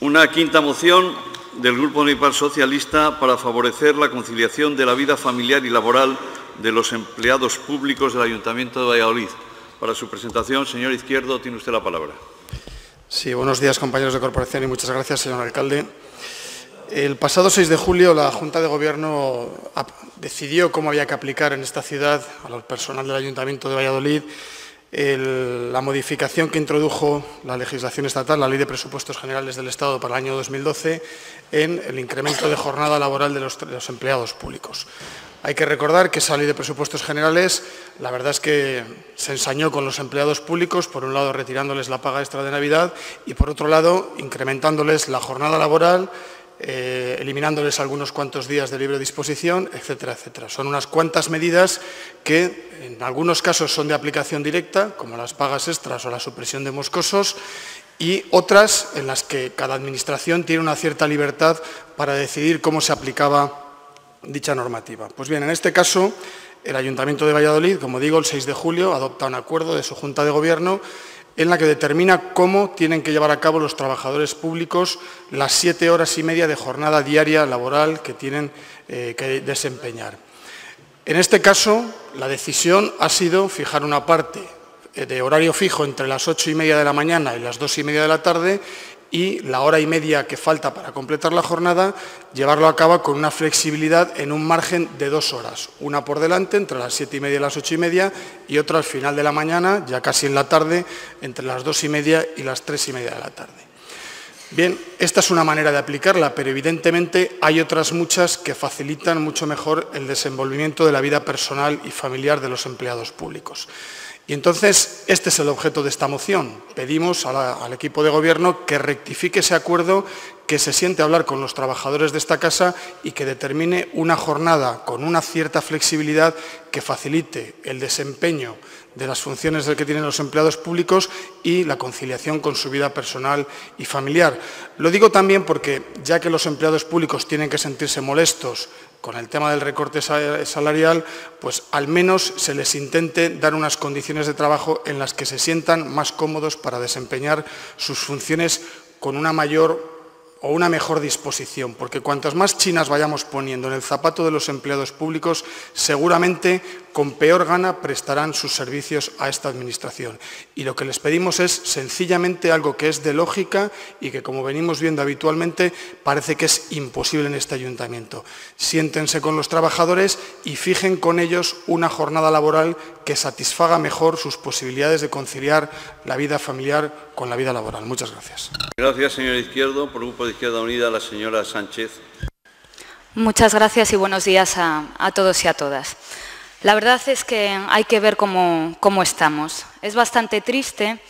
Una quinta moción del Grupo Municipal Socialista para favorecer la conciliación de la vida familiar y laboral de los empleados públicos del Ayuntamiento de Valladolid. Para su presentación, señor Izquierdo, tiene usted la palabra. Sí, buenos días, compañeros de corporación, y muchas gracias, señor alcalde. El pasado 6 de julio, la Junta de Gobierno decidió cómo había que aplicar en esta ciudad, al personal del Ayuntamiento de Valladolid, la modificación que introdujo la legislación estatal, la Ley de Presupuestos Generales del Estado para el año 2012, en el incremento de jornada laboral de los, empleados públicos. Hay que recordar que esa Ley de Presupuestos Generales, la verdad es que se ensañó con los empleados públicos, por un lado retirándoles la paga extra de Navidad y por otro lado incrementándoles la jornada laboral eh, eliminándoles algunos cuantos días de libre disposición, etcétera, etcétera. Son unas cuantas medidas que en algunos casos son de aplicación directa, como las pagas extras o la supresión de moscosos, y otras en las que cada administración tiene una cierta libertad para decidir cómo se aplicaba dicha normativa. Pues bien, en este caso, el Ayuntamiento de Valladolid, como digo, el 6 de julio adopta un acuerdo de su Junta de Gobierno en la que determina cómo tienen que llevar a cabo los trabajadores públicos las siete horas y media de jornada diaria laboral que tienen eh, que desempeñar. En este caso, la decisión ha sido fijar una parte eh, de horario fijo entre las ocho y media de la mañana y las dos y media de la tarde y la hora y media que falta para completar la jornada, llevarlo a cabo con una flexibilidad en un margen de dos horas, una por delante entre las siete y media y las ocho y media y otra al final de la mañana, ya casi en la tarde, entre las dos y media y las tres y media de la tarde. Bien, esta es una manera de aplicarla, pero evidentemente hay otras muchas que facilitan mucho mejor el desenvolvimiento de la vida personal y familiar de los empleados públicos. Y entonces, este es el objeto de esta moción. Pedimos al equipo de Gobierno que rectifique ese acuerdo, que se siente a hablar con los trabajadores de esta casa y que determine una jornada con una cierta flexibilidad que facilite el desempeño de las funciones que tienen los empleados públicos y la conciliación con su vida personal y familiar. Lo digo también porque, ya que los empleados públicos tienen que sentirse molestos con el tema del recorte salarial, pues al menos se les intente dar unas condiciones de trabajo en las que se sientan más cómodos para desempeñar sus funciones con una mayor o una mejor disposición, porque cuantas más chinas vayamos poniendo en el zapato de los empleados públicos, seguramente con peor gana prestarán sus servicios a esta Administración. Y lo que les pedimos es sencillamente algo que es de lógica y que, como venimos viendo habitualmente, parece que es imposible en este Ayuntamiento. Siéntense con los trabajadores y fijen con ellos una jornada laboral que satisfaga mejor sus posibilidades de conciliar la vida familiar con la vida laboral. Muchas gracias. Gracias, señor Izquierdo. Izquierda Unida, la señora Sánchez. Muchas gracias y buenos días a, a todos y a todas. La verdad es que hay que ver cómo, estamos. Es bastante triste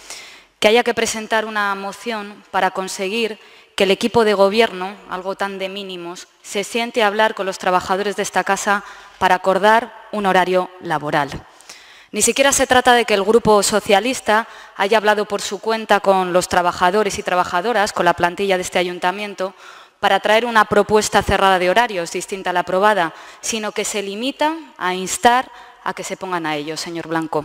que haya que presentar una moción para conseguir que el equipo de gobierno, algo tan de mínimos, se siente a hablar con los trabajadores de esta casa para acordar un horario laboral. Ni siquiera se trata de que el Grupo Socialista haya hablado por su cuenta con los trabajadores y trabajadoras, con la plantilla de este ayuntamiento, para traer una propuesta cerrada de horarios distinta a la aprobada, sino que se limita a instar a que se pongan a ello, señor Blanco.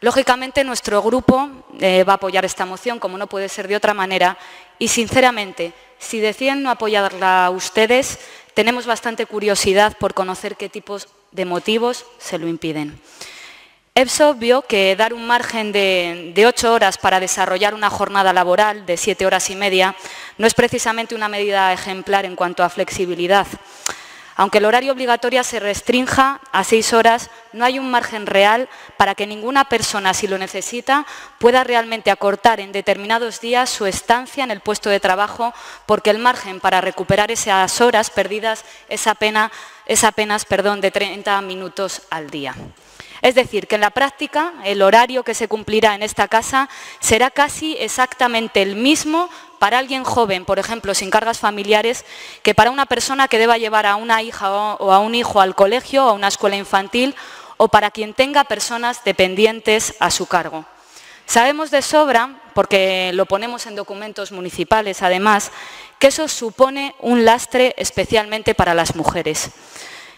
Lógicamente, nuestro grupo eh, va a apoyar esta moción, como no puede ser de otra manera, y sinceramente, si deciden no apoyarla ustedes, tenemos bastante curiosidad por conocer qué tipos de motivos se lo impiden. Es obvio que dar un margen de, ocho horas para desarrollar una jornada laboral de siete horas y media no es precisamente una medida ejemplar en cuanto a flexibilidad. Aunque el horario obligatorio se restrinja a seis horas, no hay un margen real para que ninguna persona, si lo necesita, pueda realmente acortar en determinados días su estancia en el puesto de trabajo, porque el margen para recuperar esas horas perdidas es apenas, de 30 minutos al día. Es decir, que en la práctica el horario que se cumplirá en esta casa será casi exactamente el mismo para alguien joven, por ejemplo, sin cargas familiares, que para una persona que deba llevar a una hija o a un hijo al colegio o a una escuela infantil o para quien tenga personas dependientes a su cargo. Sabemos de sobra, porque lo ponemos en documentos municipales además, que eso supone un lastre especialmente para las mujeres.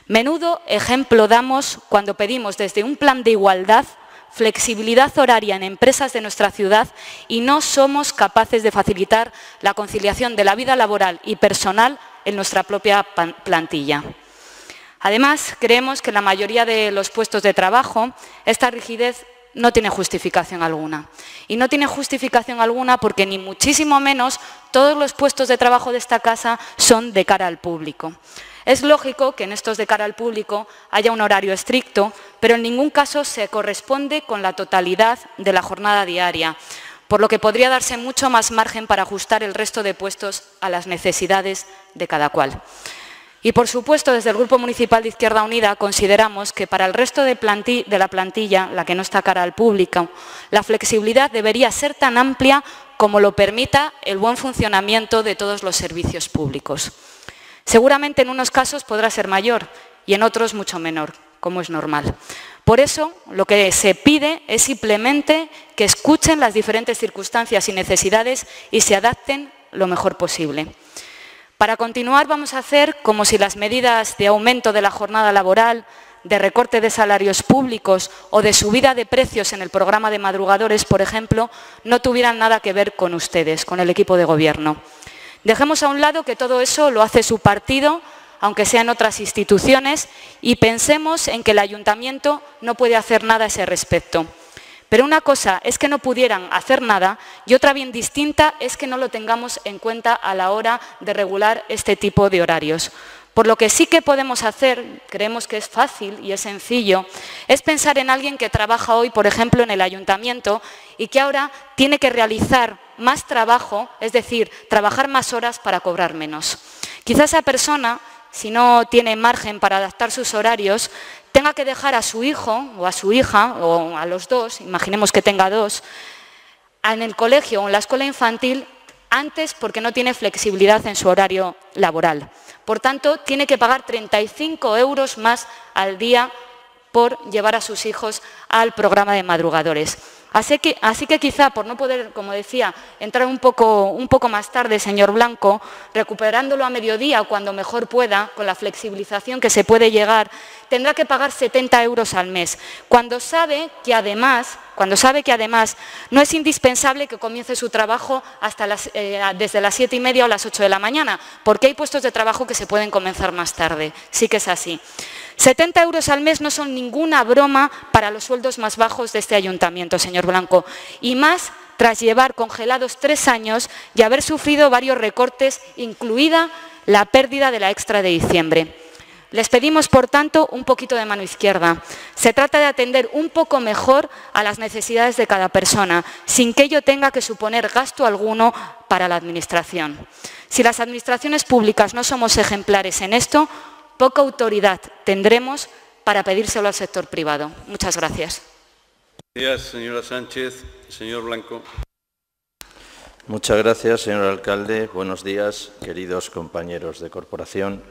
Menudo ejemplo damos cuando pedimos desde un plan de igualdad flexibilidad horaria en empresas de nuestra ciudad y no somos capaces de facilitar la conciliación de la vida laboral y personal en nuestra propia plantilla. Además, creemos que en la mayoría de los puestos de trabajo esta rigidez no tiene justificación alguna. Y no tiene justificación alguna porque ni muchísimo menos todos los puestos de trabajo de esta casa son de cara al público. Es lógico que en estos de cara al público haya un horario estricto, pero en ningún caso se corresponde con la totalidad de la jornada diaria, por lo que podría darse mucho más margen para ajustar el resto de puestos a las necesidades de cada cual. Y, por supuesto, desde el Grupo Municipal de Izquierda Unida consideramos que para el resto de, la plantilla, la que no está cara al público, la flexibilidad debería ser tan amplia como lo permita el buen funcionamiento de todos los servicios públicos. Seguramente en unos casos podrá ser mayor y en otros mucho menor, como es normal. Por eso, lo que se pide es simplemente que escuchen las diferentes circunstancias y necesidades y se adapten lo mejor posible. Para continuar vamos a hacer como si las medidas de aumento de la jornada laboral, de recorte de salarios públicos o de subida de precios en el programa de madrugadores, por ejemplo, no tuvieran nada que ver con ustedes, con el equipo de gobierno. Dejemos a un lado que todo eso lo hace su partido, aunque sea en otras instituciones, y pensemos en que el ayuntamiento no puede hacer nada a ese respecto. Pero una cosa es que no pudieran hacer nada y otra bien distinta es que no lo tengamos en cuenta a la hora de regular este tipo de horarios. Por lo que sí que podemos hacer, creemos que es fácil y es sencillo, es pensar en alguien que trabaja hoy, por ejemplo, en el ayuntamiento y que ahora tiene que realizar más trabajo, es decir, trabajar más horas para cobrar menos. Quizá esa persona, si no tiene margen para adaptar sus horarios, tenga que dejar a su hijo o a su hija, o a los dos, imaginemos que tenga dos, en el colegio o en la escuela infantil antes porque no tiene flexibilidad en su horario laboral. Por tanto, tiene que pagar 35 euros más al día por llevar a sus hijos al programa de madrugadores. Así que, quizá por no poder, como decía, entrar un poco, un poco más tarde, señor Blanco, recuperándolo a mediodía cuando mejor pueda, con la flexibilización que se puede llegar, tendrá que pagar 70 euros al mes, cuando sabe que además, cuando sabe que además no es indispensable que comience su trabajo eh, desde las siete y media o las 8 de la mañana, porque hay puestos de trabajo que se pueden comenzar más tarde. Sí que es así. 70 euros al mes no son ninguna broma para los sueldos más bajos de este ayuntamiento, señor Blanco, y más tras llevar congelados tres años y haber sufrido varios recortes, incluida la pérdida de la extra de diciembre. Les pedimos, por tanto, un poquito de mano izquierda. Se trata de atender un poco mejor a las necesidades de cada persona, sin que ello tenga que suponer gasto alguno para la Administración. Si las administraciones públicas no somos ejemplares en esto, poca autoridad tendremos para pedírselo al sector privado. Muchas gracias. Gracias, señora Sánchez. Señor Blanco. Muchas gracias, señor alcalde. Buenos días, queridos compañeros de corporación.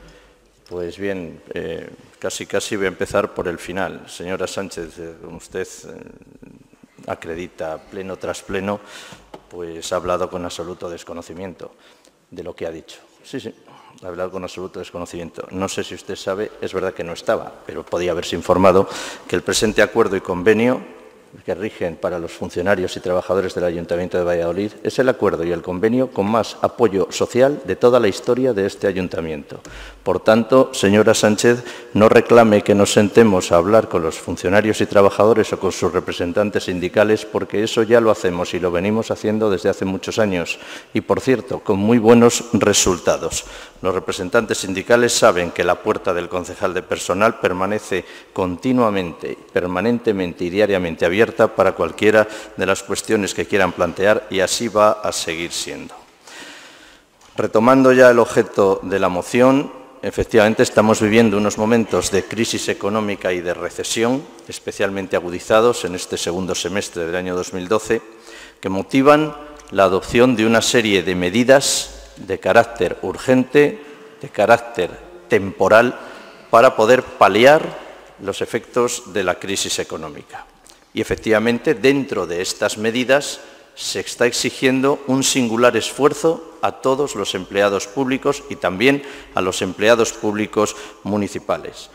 Pues bien, eh, casi casi voy a empezar por el final. Señora Sánchez, eh, usted eh, acredita pleno tras pleno, pues ha hablado con absoluto desconocimiento de lo que ha dicho. Sí, sí, ha hablado con absoluto desconocimiento. No sé si usted sabe, es verdad que no estaba, pero podía haberse informado que el presente acuerdo y convenio que rigen para los funcionarios y trabajadores del Ayuntamiento de Valladolid es el acuerdo y el convenio con más apoyo social de toda la historia de este ayuntamiento. Por tanto, señora Sánchez, no reclame que nos sentemos a hablar con los funcionarios y trabajadores o con sus representantes sindicales, porque eso ya lo hacemos y lo venimos haciendo desde hace muchos años y, por cierto, con muy buenos resultados. Los representantes sindicales saben que la puerta del concejal de personal permanece continuamente, permanentemente y diariamente abierta para cualquiera de las cuestiones que quieran plantear y así va a seguir siendo. Retomando ya el objeto de la moción, efectivamente estamos viviendo unos momentos de crisis económica y de recesión, especialmente agudizados en este segundo semestre del año 2012, que motivan la adopción de una serie de medidas de carácter urgente, de carácter temporal, para poder paliar los efectos de la crisis económica. Y efectivamente, dentro de estas medidas se está exigiendo un singular esfuerzo a todos los empleados públicos y también a los empleados públicos municipales.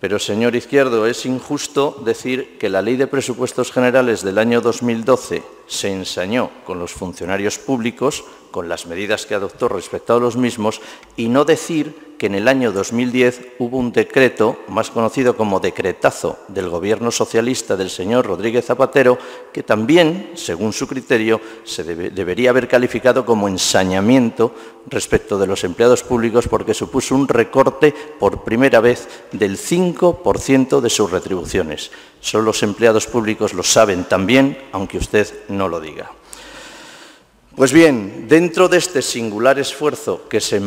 Pero, señor Izquierdo, es injusto decir que la Ley de Presupuestos Generales del año 2012 se ensañó con los funcionarios públicos, con las medidas que adoptó respecto a los mismos, y no decir que en el año 2010 hubo un decreto, más conocido como decretazo del gobierno socialista del señor Rodríguez Zapatero, que también, según su criterio, se debería haber calificado como ensañamiento respecto de los empleados públicos porque supuso un recorte por primera vez del 5% de sus retribuciones. Solo los empleados públicos lo saben también, aunque usted no lo diga. Pues bien, dentro de este singular esfuerzo que se,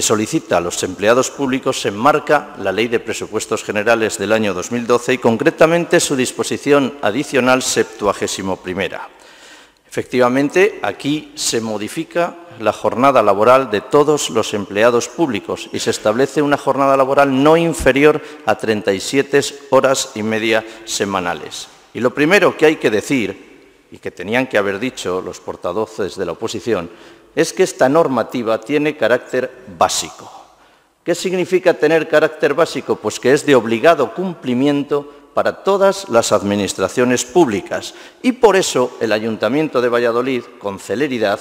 solicita a los empleados públicos se enmarca la Ley de Presupuestos Generales del año 2012 y concretamente su disposición adicional septuagésimo primera. Efectivamente, aquí se modifica la jornada laboral de todos los empleados públicos y se establece una jornada laboral no inferior a 37 horas y media semanales. Y lo primero que hay que decir y que tenían que haber dicho los portavoces de la oposición, es que esta normativa tiene carácter básico. ¿Qué significa tener carácter básico? Pues que es de obligado cumplimiento para todas las administraciones públicas. Y por eso el Ayuntamiento de Valladolid, con celeridad,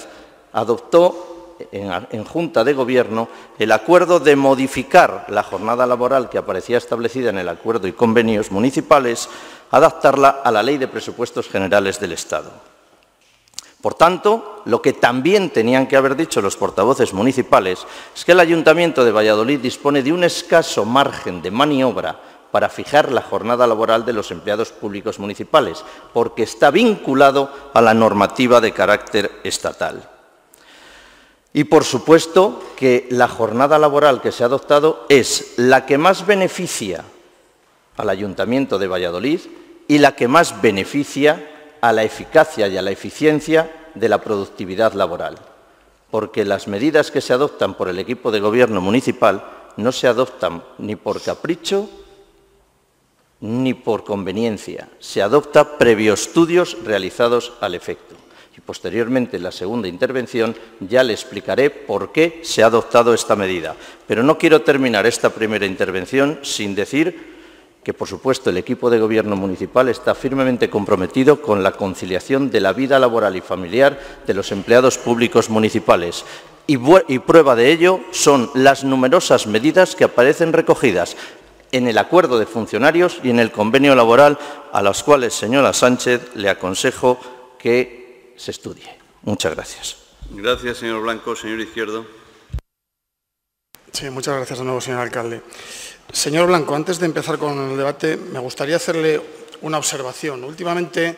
adoptó en, Junta de Gobierno el acuerdo de modificar la jornada laboral que aparecía establecida en el acuerdo y convenios municipales adaptarla a la Ley de Presupuestos Generales del Estado. Por tanto, lo que también tenían que haber dicho los portavoces municipales es que el Ayuntamiento de Valladolid dispone de un escaso margen de maniobra para fijar la jornada laboral de los empleados públicos municipales, porque está vinculado a la normativa de carácter estatal. Y por supuesto que la jornada laboral que se ha adoptado es la que más beneficia al Ayuntamiento de Valladolid y la que más beneficia a la eficacia y a la eficiencia de la productividad laboral, porque las medidas que se adoptan por el equipo de gobierno municipal no se adoptan ni por capricho ni por conveniencia, se adopta previo estudios realizados al efecto. Y posteriormente, en la segunda intervención, ya le explicaré por qué se ha adoptado esta medida. Pero no quiero terminar esta primera intervención sin decir que por supuesto el equipo de gobierno municipal está firmemente comprometido con la conciliación de la vida laboral y familiar de los empleados públicos municipales. Y, prueba de ello son las numerosas medidas que aparecen recogidas en el acuerdo de funcionarios y en el convenio laboral, a las cuales, señora Sánchez, le aconsejo que se estudie. Muchas gracias. Gracias, señor Blanco. Señor Izquierdo. Sí, muchas gracias de nuevo, señor alcalde. Señor Blanco, antes de empezar con el debate, me gustaría hacerle una observación. Últimamente,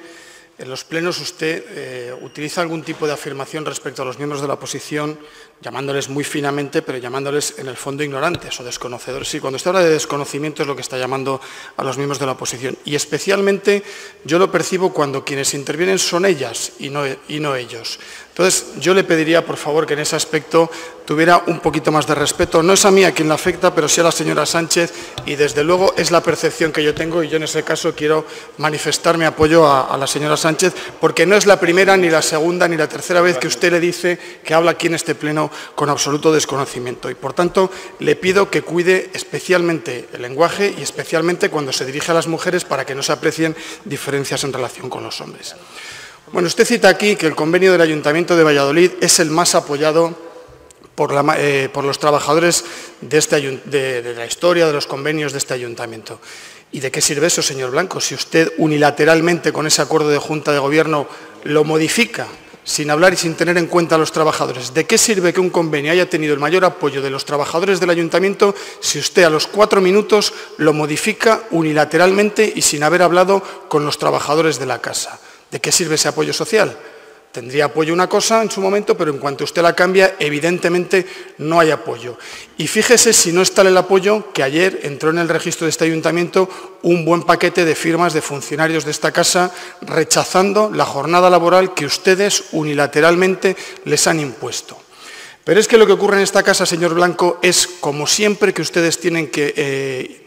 en los plenos usted eh, utiliza algún tipo de afirmación respecto a los miembros de la oposición, llamándoles muy finamente, pero llamándoles en el fondo ignorantes o desconocedores. Sí, cuando usted habla de desconocimiento es lo que está llamando a los miembros de la oposición. Y especialmente yo lo percibo cuando quienes intervienen son ellas y no, y no ellos. Entonces, yo le pediría, por favor, que en ese aspecto tuviera un poquito más de respeto. No es a mí a quien le afecta, pero sí a la señora Sánchez y, desde luego, es la percepción que yo tengo y yo en ese caso quiero manifestar mi apoyo a, la señora Sánchez porque no es la primera, ni la segunda, ni la tercera vez que usted le dice que habla aquí en este pleno con absoluto desconocimiento. Y, por tanto, le pido que cuide especialmente el lenguaje y especialmente cuando se dirige a las mujeres para que no se aprecien diferencias en relación con los hombres. Bueno, usted cita aquí que el convenio del Ayuntamiento de Valladolid es el más apoyado por, eh, los trabajadores este de, la historia de los convenios de este ayuntamiento. ¿Y de qué sirve eso, señor Blanco? Si usted unilateralmente con ese acuerdo de Junta de Gobierno lo modifica sin hablar y sin tener en cuenta a los trabajadores. ¿De qué sirve que un convenio haya tenido el mayor apoyo de los trabajadores del ayuntamiento si usted a los cuatro minutos lo modifica unilateralmente y sin haber hablado con los trabajadores de la casa? ¿De qué sirve ese apoyo social? Tendría apoyo una cosa en su momento, pero en cuanto usted la cambia, evidentemente no hay apoyo. Y fíjese si no está el apoyo que ayer entró en el registro de este ayuntamiento un buen paquete de firmas de funcionarios de esta casa rechazando la jornada laboral que ustedes unilateralmente les han impuesto. Pero es que lo que ocurre en esta casa, señor Blanco, es como siempre que ustedes tienen que eh,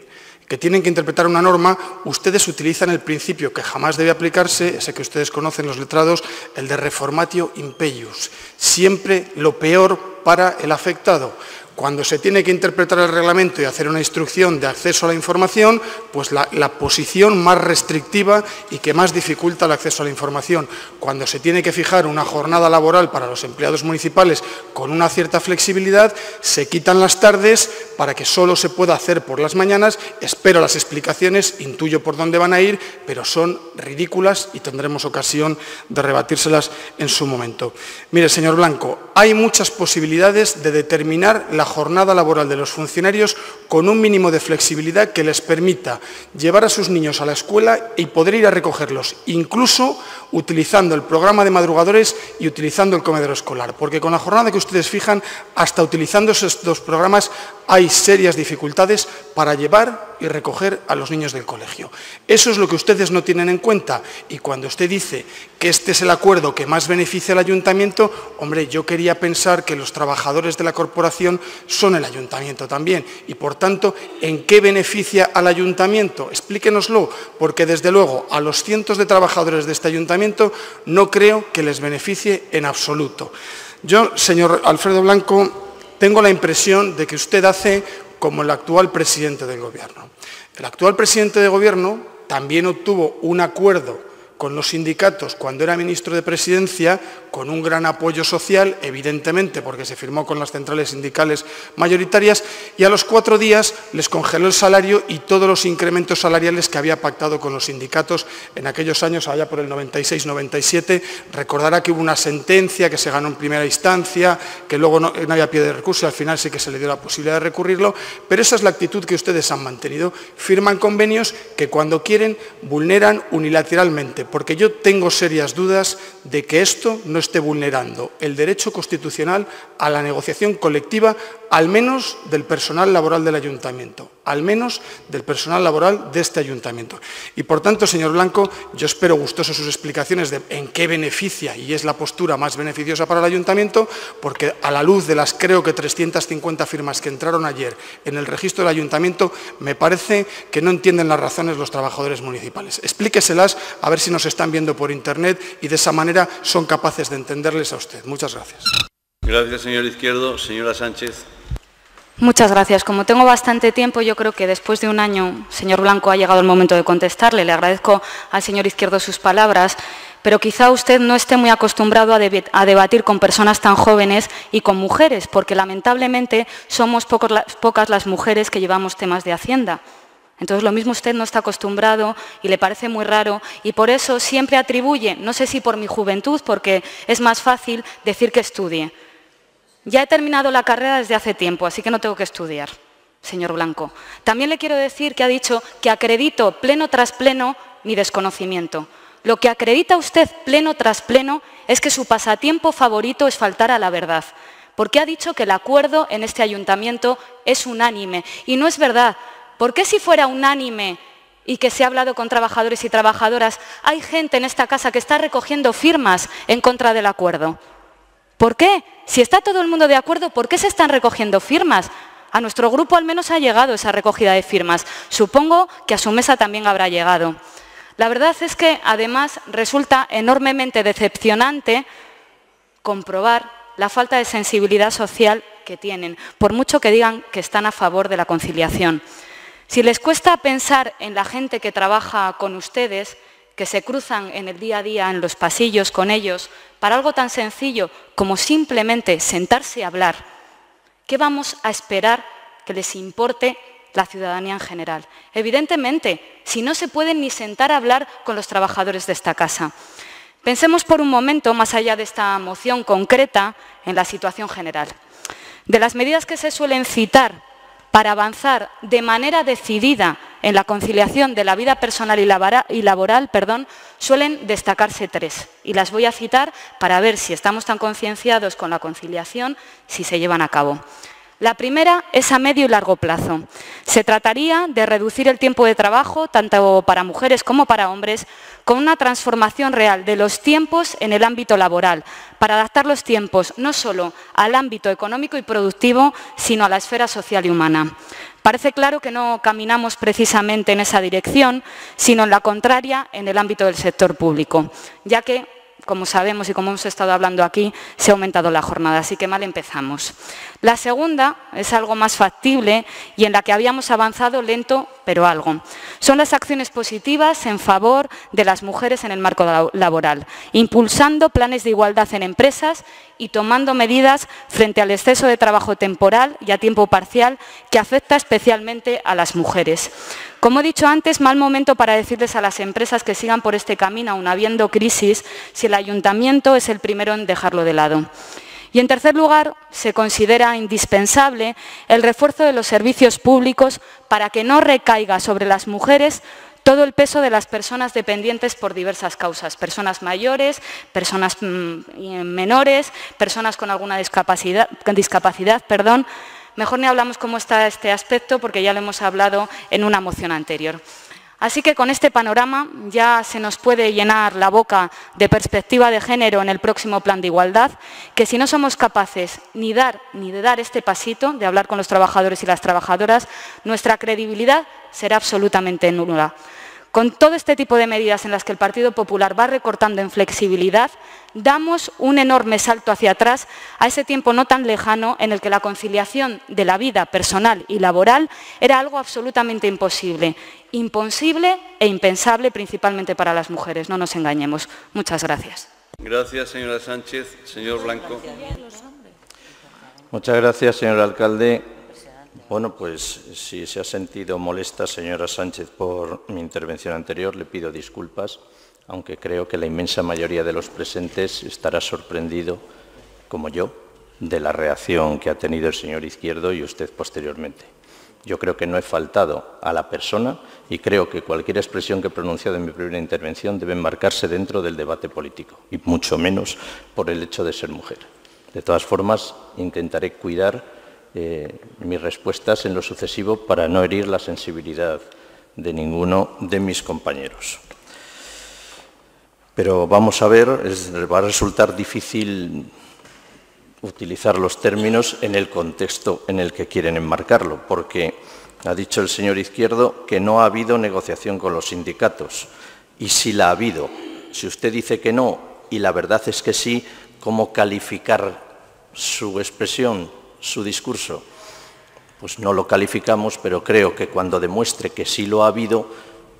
que tienen que interpretar una norma, ustedes utilizan el principio que jamás debe aplicarse, ese que ustedes conocen los letrados, el de reformatio impeius. Siempre lo peor para el afectado. Cuando se tiene que interpretar el reglamento y hacer una instrucción de acceso a la información, pues la, posición más restrictiva y que más dificulta el acceso a la información. Cuando se tiene que fijar una jornada laboral para los empleados municipales con una cierta flexibilidad, se quitan las tardes para que solo se pueda hacer por las mañanas. Espero las explicaciones, intuyo por dónde van a ir, pero son ridículas y tendremos ocasión de rebatírselas en su momento. Mire, señor Blanco, hay muchas posibilidades de determinar la jornada laboral de los funcionarios con un mínimo de flexibilidad que les permita llevar a sus niños a la escuela y poder ir a recogerlos, incluso utilizando el programa de madrugadores y utilizando el comedor escolar, porque con la jornada que ustedes fijan, hasta utilizando esos dos programas, hay serias dificultades para llevar y recoger a los niños del colegio. Eso es lo que ustedes no tienen en cuenta y cuando usted dice que este es el acuerdo que más beneficia al ayuntamiento, hombre, yo quería pensar que los trabajadores de la corporación son el ayuntamiento también y por tanto, ¿en qué beneficia al ayuntamiento? Explíquenoslo, porque desde luego a los cientos de trabajadores de este ayuntamiento no creo que les beneficie en absoluto. Yo, señor Alfredo Blanco, tengo la impresión de que usted hace como el actual presidente del Gobierno. El actual presidente del Gobierno también obtuvo un acuerdo con los sindicatos cuando era ministro de Presidencia, con un gran apoyo social, evidentemente, porque se firmó con las centrales sindicales mayoritarias, y a los cuatro días les congeló el salario y todos los incrementos salariales que había pactado con los sindicatos en aquellos años, allá por el 96-97. Recordará que hubo una sentencia que se ganó en primera instancia, que luego no, había pie de recurso y al final sí que se le dio la posibilidad de recurrirlo, pero esa es la actitud que ustedes han mantenido. Firman convenios que cuando quieren vulneran unilateralmente porque yo tengo serias dudas de que esto no esté vulnerando el derecho constitucional a la negociación colectiva, al menos del personal laboral del ayuntamiento, al menos del personal laboral de este ayuntamiento. Y por tanto, señor Blanco, yo espero gustoso sus explicaciones de en qué beneficia y es la postura más beneficiosa para el ayuntamiento, porque a la luz de las creo que 350 firmas que entraron ayer en el registro del ayuntamiento, me parece que no entienden las razones los trabajadores municipales. Explíqueselas a ver si nos están viendo por internet y de esa manera son capaces de entenderles a usted. Muchas gracias. Gracias, señor Izquierdo. Señora Sánchez. Muchas gracias. Como tengo bastante tiempo, yo creo que después de un año, señor Blanco, ha llegado el momento de contestarle. Le agradezco al señor Izquierdo sus palabras, pero quizá usted no esté muy acostumbrado a, a debatir con personas tan jóvenes y con mujeres, porque lamentablemente somos pocos, pocas las mujeres que llevamos temas de Hacienda. Entonces lo mismo usted no está acostumbrado y le parece muy raro y por eso siempre atribuye, no sé si por mi juventud, porque es más fácil decir que estudie. Ya he terminado la carrera desde hace tiempo, así que no tengo que estudiar, señor Blanco. También le quiero decir que ha dicho que acredito pleno tras pleno mi desconocimiento. Lo que acredita usted pleno tras pleno es que su pasatiempo favorito es faltar a la verdad, porque ha dicho que el acuerdo en este ayuntamiento es unánime. Y no es verdad, ¿Por qué si fuera unánime y que se ha hablado con trabajadores y trabajadoras, hay gente en esta casa que está recogiendo firmas en contra del acuerdo? ¿Por qué? Si está todo el mundo de acuerdo, ¿por qué se están recogiendo firmas? A nuestro grupo al menos ha llegado esa recogida de firmas. Supongo que a su mesa también habrá llegado. La verdad es que además resulta enormemente decepcionante comprobar la falta de sensibilidad social que tienen, por mucho que digan que están a favor de la conciliación. Si les cuesta pensar en la gente que trabaja con ustedes, que se cruzan en el día a día en los pasillos con ellos, para algo tan sencillo como simplemente sentarse a hablar, ¿qué vamos a esperar que les importe la ciudadanía en general? Evidentemente, si no se pueden ni sentar a hablar con los trabajadores de esta casa. Pensemos por un momento, más allá de esta moción concreta, en la situación general. De las medidas que se suelen citar para avanzar de manera decidida en la conciliación de la vida personal y laboral, suelen destacarse tres. Y las voy a citar para ver si estamos tan concienciados con la conciliación, si se llevan a cabo. La primera es a medio y largo plazo. Se trataría de reducir el tiempo de trabajo, tanto para mujeres como para hombres, con una transformación real de los tiempos en el ámbito laboral, para adaptar los tiempos no solo al ámbito económico y productivo, sino a la esfera social y humana. Parece claro que no caminamos precisamente en esa dirección, sino en la contraria en el ámbito del sector público, ya que como sabemos y como hemos estado hablando aquí, se ha aumentado la jornada, así que mal empezamos. La segunda es algo más factible y en la que habíamos avanzado lento, pero algo. Son las acciones positivas en favor de las mujeres en el marco laboral, impulsando planes de igualdad en empresas y tomando medidas frente al exceso de trabajo temporal y a tiempo parcial que afecta especialmente a las mujeres. Como he dicho antes, mal momento para decirles a las empresas que sigan por este camino, aun habiendo crisis, si el ayuntamiento es el primero en dejarlo de lado. Y en tercer lugar, se considera indispensable el refuerzo de los servicios públicos para que no recaiga sobre las mujeres todo el peso de las personas dependientes por diversas causas, personas mayores, personas mm, menores, personas con alguna discapacidad, perdón, Mejor ni hablamos cómo está este aspecto porque ya lo hemos hablado en una moción anterior. Así que con este panorama ya se nos puede llenar la boca de perspectiva de género en el próximo plan de igualdad, que si no somos capaces ni, dar, ni de dar este pasito, de hablar con los trabajadores y las trabajadoras, nuestra credibilidad será absolutamente nula. Con todo este tipo de medidas en las que el Partido Popular va recortando en flexibilidad, damos un enorme salto hacia atrás a ese tiempo no tan lejano en el que la conciliación de la vida personal y laboral era algo absolutamente imposible, imposible e impensable principalmente para las mujeres. No nos engañemos. Muchas gracias. Gracias, señora Sánchez. Señor Blanco. Muchas gracias, señor alcalde. Bueno, pues si se ha sentido molesta, señora Sánchez, por mi intervención anterior, le pido disculpas, aunque creo que la inmensa mayoría de los presentes estará sorprendido, como yo, de la reacción que ha tenido el señor Izquierdo y usted posteriormente. Yo creo que no he faltado a la persona y creo que cualquier expresión que he pronunciado en mi primera intervención debe enmarcarse dentro del debate político, y mucho menos por el hecho de ser mujer. De todas formas, intentaré cuidar eh, mis respuestas en lo sucesivo para no herir la sensibilidad de ninguno de mis compañeros. Pero vamos a ver, va a resultar difícil utilizar los términos en el contexto en el que quieren enmarcarlo, porque ha dicho el señor Izquierdo que no ha habido negociación con los sindicatos. Y si la ha habido, si usted dice que no y la verdad es que sí, ¿cómo calificar su expresión su discurso? Pues no lo calificamos, pero creo que cuando demuestre que sí lo ha habido,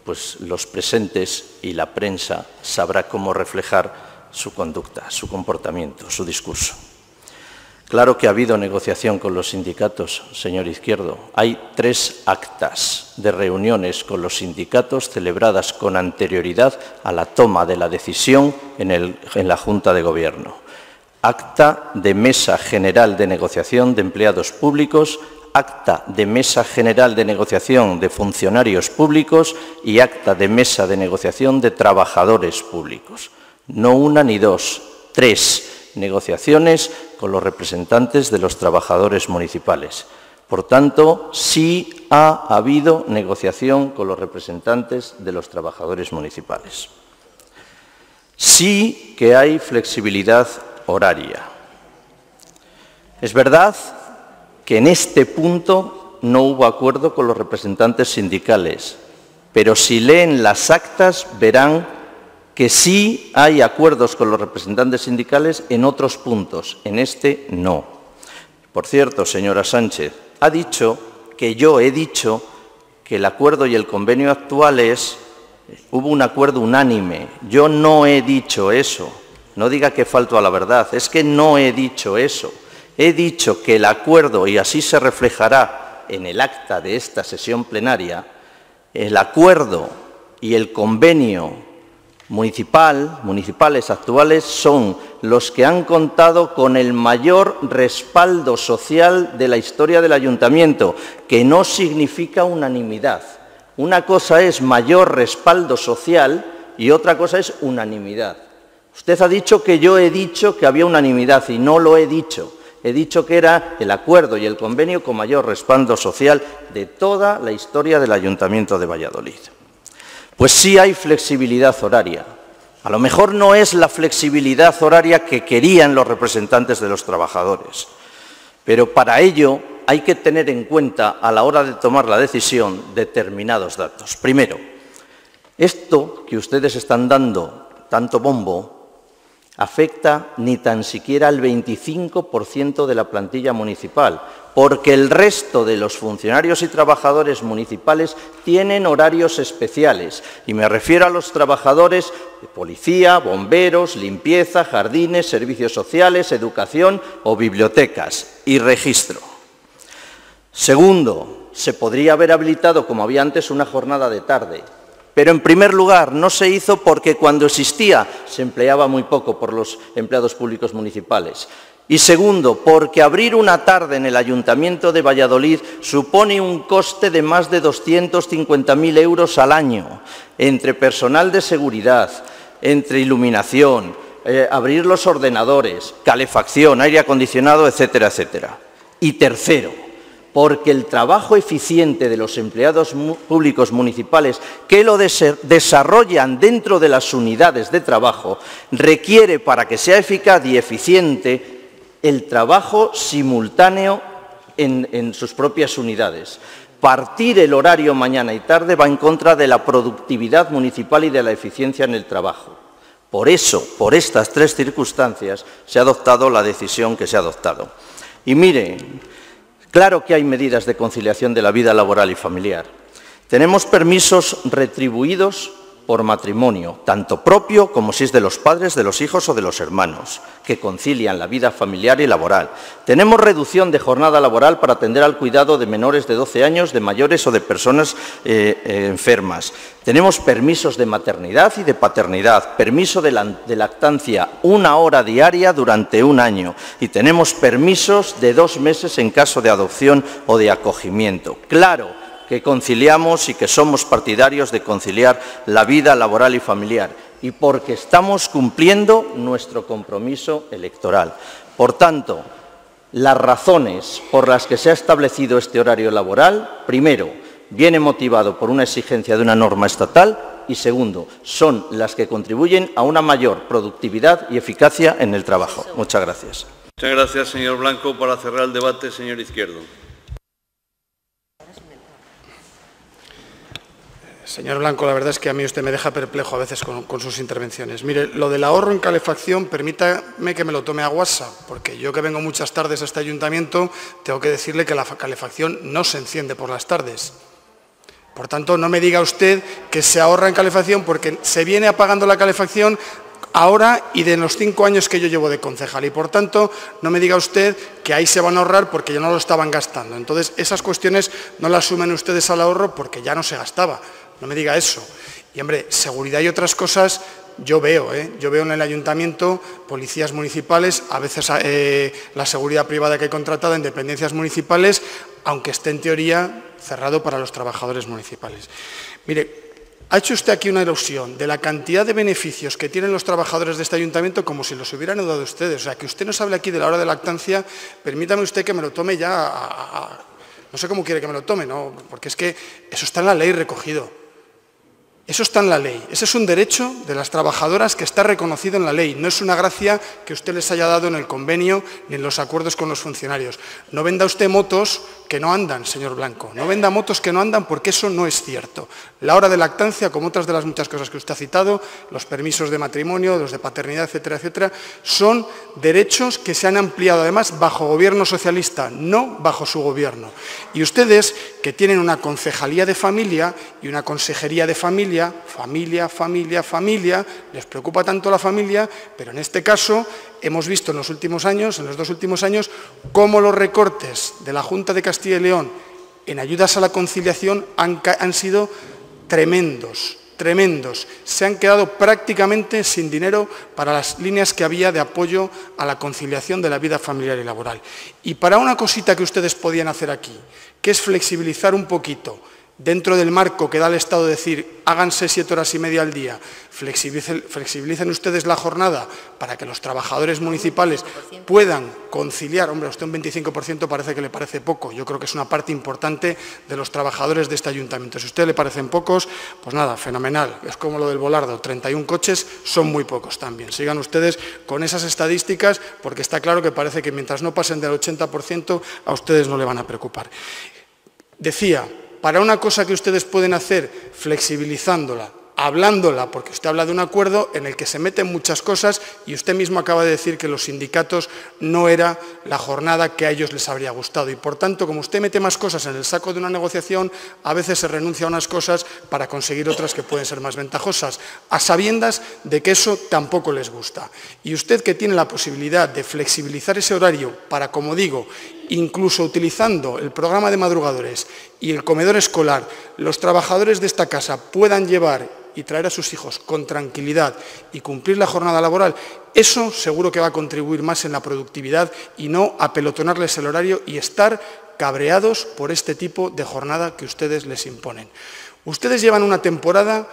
pues los presentes y la prensa sabrá cómo reflejar su conducta, su comportamiento, su discurso. Claro que ha habido negociación con los sindicatos, señor Izquierdo. Hay tres actas de reuniones con los sindicatos celebradas con anterioridad a la toma de la decisión en, en la Junta de Gobierno acta de Mesa General de Negociación de Empleados Públicos, acta de Mesa General de Negociación de Funcionarios Públicos y acta de Mesa de Negociación de Trabajadores Públicos. No una ni dos, tres negociaciones con los representantes de los trabajadores municipales. Por tanto, sí ha habido negociación con los representantes de los trabajadores municipales. Sí que hay flexibilidad horaria. Es verdad que en este punto no hubo acuerdo con los representantes sindicales, pero si leen las actas verán que sí hay acuerdos con los representantes sindicales en otros puntos, en este no. Por cierto, señora Sánchez, ha dicho que yo he dicho que el acuerdo y el convenio actuales hubo un acuerdo unánime. Yo no he dicho eso. No diga que falto a la verdad, es que no he dicho eso. He dicho que el acuerdo, y así se reflejará en el acta de esta sesión plenaria, el acuerdo y el convenio municipal, municipales actuales, son los que han contado con el mayor respaldo social de la historia del ayuntamiento, que no significa unanimidad. Una cosa es mayor respaldo social y otra cosa es unanimidad. Usted ha dicho que yo he dicho que había unanimidad y no lo he dicho. He dicho que era el acuerdo y el convenio con mayor respaldo social de toda la historia del Ayuntamiento de Valladolid. Pues sí hay flexibilidad horaria. A lo mejor no es la flexibilidad horaria que querían los representantes de los trabajadores, pero para ello hay que tener en cuenta a la hora de tomar la decisión determinados datos. Primero, esto que ustedes están dando tanto bombo afecta ni tan siquiera al 25% de la plantilla municipal, porque el resto de los funcionarios y trabajadores municipales tienen horarios especiales. Y me refiero a los trabajadores de policía, bomberos, limpieza, jardines, servicios sociales, educación o bibliotecas y registro. Segundo, se podría haber habilitado, como había antes, una jornada de tarde, pero en primer lugar no se hizo porque cuando existía se empleaba muy poco por los empleados públicos municipales. Y segundo, porque abrir una tarde en el Ayuntamiento de Valladolid supone un coste de más de 250.000 euros al año, entre personal de seguridad, entre iluminación, eh, abrir los ordenadores, calefacción, aire acondicionado, etcétera, etcétera. Y tercero, porque el trabajo eficiente de los empleados públicos municipales que lo desarrollan dentro de las unidades de trabajo requiere para que sea eficaz y eficiente el trabajo simultáneo en, en sus propias unidades. Partir el horario mañana y tarde va en contra de la productividad municipal y de la eficiencia en el trabajo. Por eso, por estas tres circunstancias, se ha adoptado la decisión que se ha adoptado. Y mire, Claro que hay medidas de conciliación de la vida laboral y familiar. Tenemos permisos retribuidos por matrimonio, tanto propio como si es de los padres, de los hijos o de los hermanos, que concilian la vida familiar y laboral. Tenemos reducción de jornada laboral para atender al cuidado de menores de 12 años, de mayores o de personas eh, eh, enfermas. Tenemos permisos de maternidad y de paternidad, permiso de, de lactancia una hora diaria durante un año y tenemos permisos de dos meses en caso de adopción o de acogimiento. Claro, que conciliamos y que somos partidarios de conciliar la vida laboral y familiar y porque estamos cumpliendo nuestro compromiso electoral. Por tanto, las razones por las que se ha establecido este horario laboral, primero, viene motivado por una exigencia de una norma estatal y segundo, son las que contribuyen a una mayor productividad y eficacia en el trabajo. Muchas gracias. Muchas gracias, señor Blanco. Para cerrar el debate, señor Izquierdo. Señor Blanco, la verdad es que a mí usted me deja perplejo a veces con, sus intervenciones. Mire, lo del ahorro en calefacción, permítame que me lo tome a WhatsApp, porque yo que vengo muchas tardes a este ayuntamiento, tengo que decirle que la calefacción no se enciende por las tardes. Por tanto, no me diga usted que se ahorra en calefacción porque se viene apagando la calefacción ahora y de los cinco años que yo llevo de concejal. Y por tanto, no me diga usted que ahí se van a ahorrar porque ya no lo estaban gastando. Entonces, esas cuestiones no las asumen ustedes al ahorro porque ya no se gastaba no me diga eso. Y hombre, seguridad y otras cosas yo veo, ¿eh? yo veo en el ayuntamiento policías municipales, a veces eh, la seguridad privada que hay contratada en dependencias municipales, aunque esté en teoría cerrado para los trabajadores municipales. Mire, ha hecho usted aquí una ilusión de la cantidad de beneficios que tienen los trabajadores de este ayuntamiento como si los hubieran dado ustedes. O sea, que usted nos hable aquí de la hora de lactancia, permítame usted que me lo tome ya no sé cómo quiere que me lo tome, ¿no? porque es que eso está en la ley recogido. Eso está en la ley. Ese es un derecho de las trabajadoras que está reconocido en la ley. No es una gracia que usted les haya dado en el convenio ni en los acuerdos con los funcionarios. No venda usted motos que no andan, señor Blanco. No venda motos que no andan porque eso no es cierto. La hora de lactancia, como otras de las muchas cosas que usted ha citado, los permisos de matrimonio, los de paternidad, etcétera, etcétera, son derechos que se han ampliado además bajo gobierno socialista, no bajo su gobierno. Y ustedes, que tienen una concejalía de familia y una consejería de familia, familia, familia, familia, les preocupa tanto la familia, pero en este caso hemos visto en los últimos años, en los dos últimos años, cómo los recortes de la Junta de Castilla y León en ayudas a la conciliación han, sido tremendos, tremendos. Se han quedado prácticamente sin dinero para las líneas que había de apoyo a la conciliación de la vida familiar y laboral. Y para una cosita que ustedes podían hacer aquí, que es flexibilizar un poquito dentro del marco que da el Estado decir háganse siete horas y media al día, flexibilicen, ustedes la jornada para que los trabajadores municipales puedan conciliar, hombre, a usted un 25% parece que le parece poco, yo creo que es una parte importante de los trabajadores de este ayuntamiento. Si a usted le parecen pocos, pues nada, fenomenal, es como lo del volardo, 31 coches son muy pocos también. Sigan ustedes con esas estadísticas porque está claro que parece que mientras no pasen del 80% a ustedes no le van a preocupar. Decía, para una cosa que ustedes pueden hacer flexibilizándola hablándola, porque usted habla de un acuerdo en el que se meten muchas cosas y usted mismo acaba de decir que los sindicatos no era la jornada que a ellos les habría gustado. Y por tanto, como usted mete más cosas en el saco de una negociación, a veces se renuncia a unas cosas para conseguir otras que pueden ser más ventajosas, a sabiendas de que eso tampoco les gusta. Y usted que tiene la posibilidad de flexibilizar ese horario para, como digo, incluso utilizando el programa de madrugadores y el comedor escolar, los trabajadores de esta casa puedan llevar y traer a sus hijos con tranquilidad y cumplir la jornada laboral, eso seguro que va a contribuir más en la productividad y no a pelotonarles el horario y estar cabreados por este tipo de jornada que ustedes les imponen. Ustedes llevan una temporada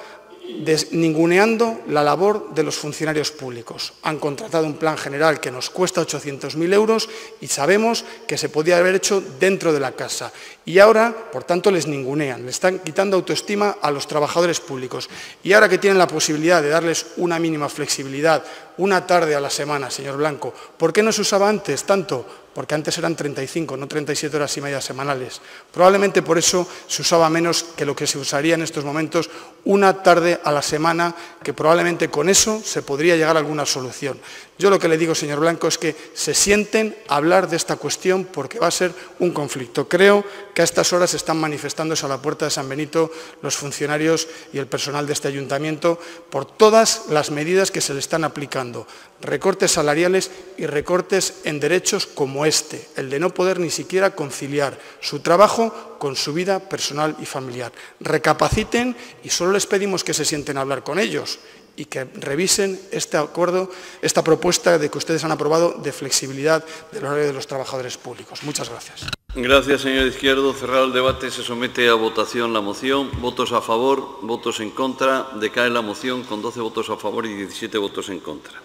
ninguneando la labor de los funcionarios públicos. Han contratado un plan general que nos cuesta 800.000 euros y sabemos que se podía haber hecho dentro de la casa. Y ahora, por tanto, les ningunean, le están quitando autoestima a los trabajadores públicos. Y ahora que tienen la posibilidad de darles una mínima flexibilidad, una tarde a la semana, señor Blanco, ¿por qué no se usaba antes tanto? porque antes eran 35, no 37 horas y media semanales. Probablemente por eso se usaba menos que lo que se usaría en estos momentos una tarde a la semana, que probablemente con eso se podría llegar a alguna solución. Yo lo que le digo, señor Blanco, es que se sienten a hablar de esta cuestión porque va a ser un conflicto. Creo que a estas horas están manifestándose a la puerta de San Benito los funcionarios y el personal de este ayuntamiento por todas las medidas que se le están aplicando. Recortes salariales y recortes en derechos como este, el de no poder ni siquiera conciliar su trabajo con su vida personal y familiar. Recapaciten y solo les pedimos que se sienten a hablar con ellos y que revisen este acuerdo, esta propuesta de que ustedes han aprobado de flexibilidad del horario de los trabajadores públicos. Muchas gracias. Gracias, señor Izquierdo. Cerrado el debate, se somete a votación la moción. Votos a favor, votos en contra. Decae la moción con 12 votos a favor y 17 votos en contra.